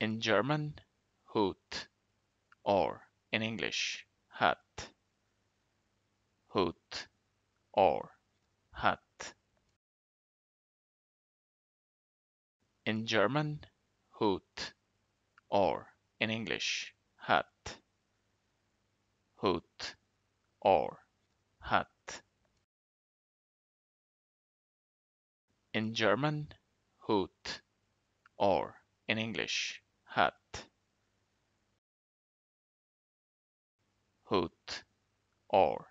In German, Hut, or in English, hat. Hut, or hat. In German, Hut, or in English, hat. Hut, or hat. In German, Hut, or in English, hat. Hut, or.